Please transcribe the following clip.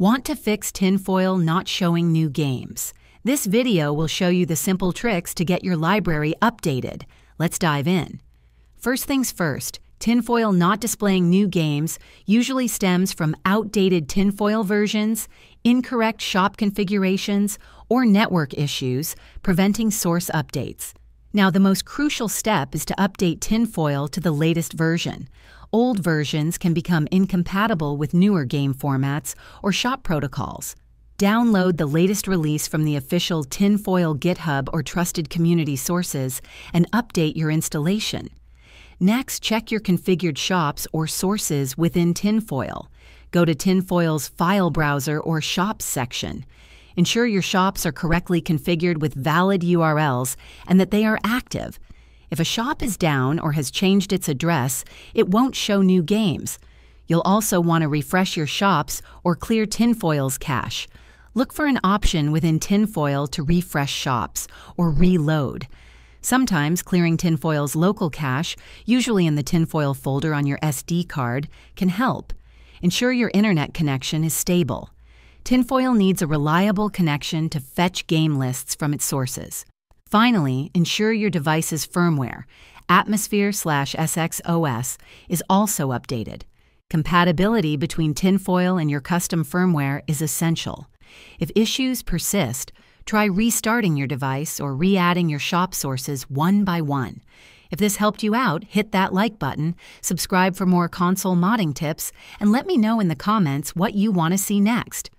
Want to fix tinfoil not showing new games? This video will show you the simple tricks to get your library updated. Let's dive in. First things first, tinfoil not displaying new games usually stems from outdated tinfoil versions, incorrect shop configurations, or network issues, preventing source updates. Now, the most crucial step is to update tinfoil to the latest version. Old versions can become incompatible with newer game formats or shop protocols. Download the latest release from the official Tinfoil GitHub or trusted community sources and update your installation. Next, check your configured shops or sources within Tinfoil. Go to Tinfoil's File Browser or Shops section. Ensure your shops are correctly configured with valid URLs and that they are active. If a shop is down or has changed its address, it won't show new games. You'll also want to refresh your shops or clear Tinfoil's cache. Look for an option within Tinfoil to refresh shops or reload. Sometimes clearing Tinfoil's local cache, usually in the Tinfoil folder on your SD card, can help. Ensure your internet connection is stable. Tinfoil needs a reliable connection to fetch game lists from its sources. Finally, ensure your device's firmware, Atmosphere slash SXOS, is also updated. Compatibility between tinfoil and your custom firmware is essential. If issues persist, try restarting your device or re adding your shop sources one by one. If this helped you out, hit that like button, subscribe for more console modding tips, and let me know in the comments what you want to see next.